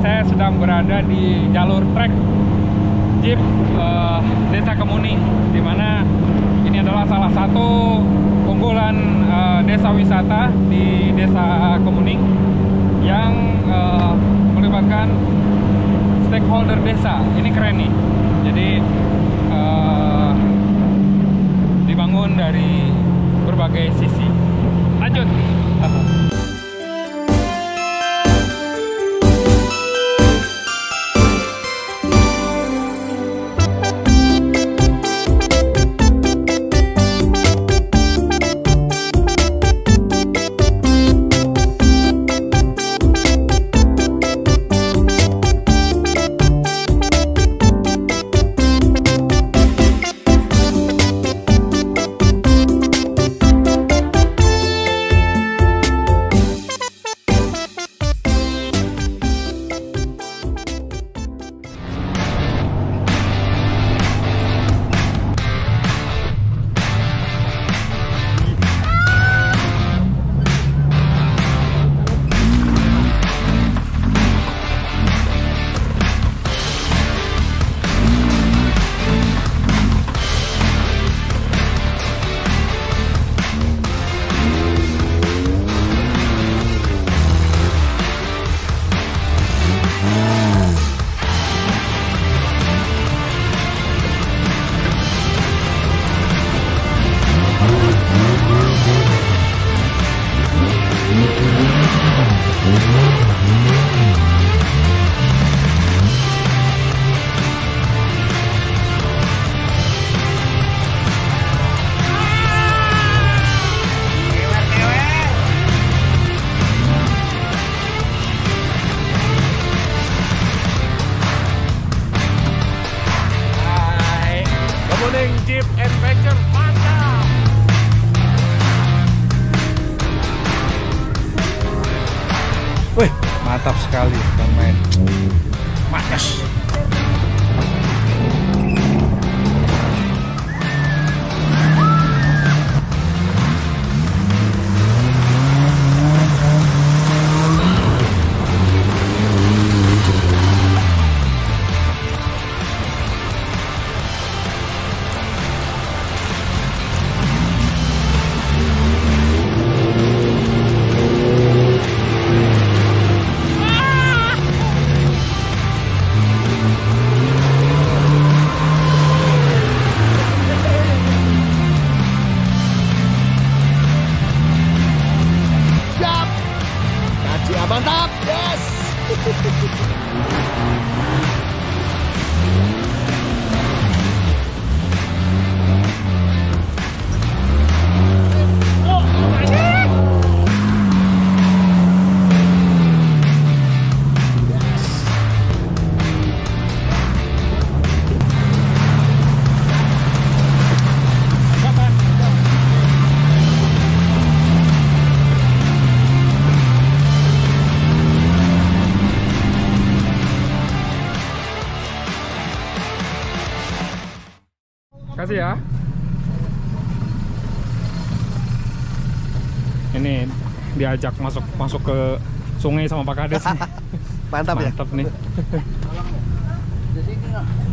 saya sedang berada di jalur trek Jeep eh, Desa Kemuning, di mana ini adalah salah satu unggulan eh, desa wisata di Desa Kemuning yang eh, melibatkan stakeholder desa. Ini keren nih. Jadi eh, dibangun dari berbagai sisi. Lanjut. Mm-hmm. Mantap sekali pemain. Mantap. Yes. Kasih ya. Ini diajak masuk masuk ke sungai sama Pak Kades nih. Mantap ya. Mantap nih.